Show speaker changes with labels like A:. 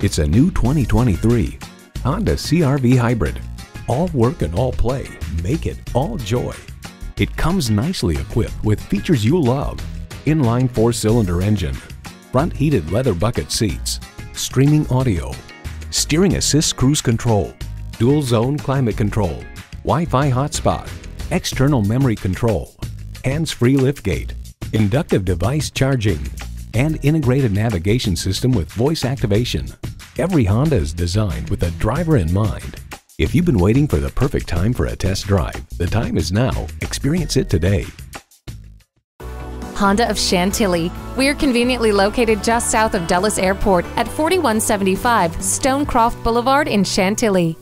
A: It's a new 2023 Honda CRV Hybrid. All work and all play make it all joy. It comes nicely equipped with features you love. Inline four-cylinder engine, front heated leather bucket seats, streaming audio, steering assist cruise control, dual zone climate control, Wi-Fi hotspot, external memory control, hands-free liftgate, inductive device charging, and integrated navigation system with voice activation. Every Honda is designed with the driver in mind. If you've been waiting for the perfect time for a test drive, the time is now. Experience it today.
B: Honda of Chantilly. We are conveniently located just south of Dulles Airport at 4175 Stonecroft Boulevard in Chantilly.